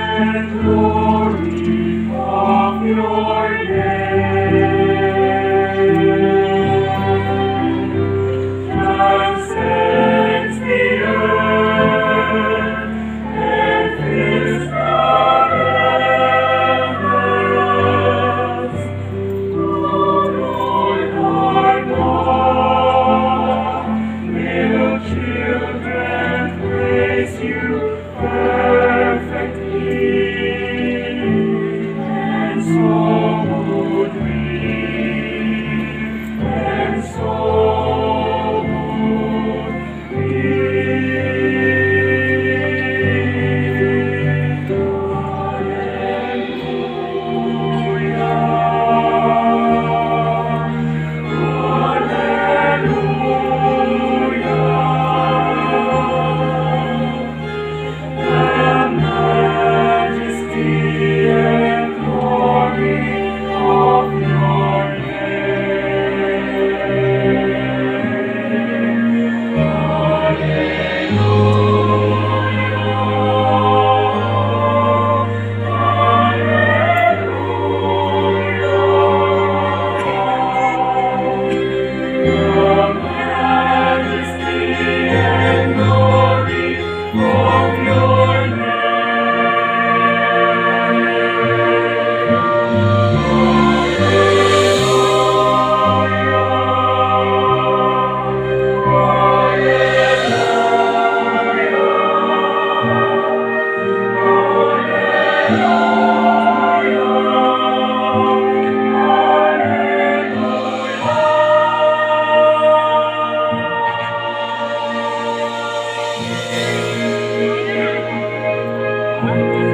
and glory of your Amen.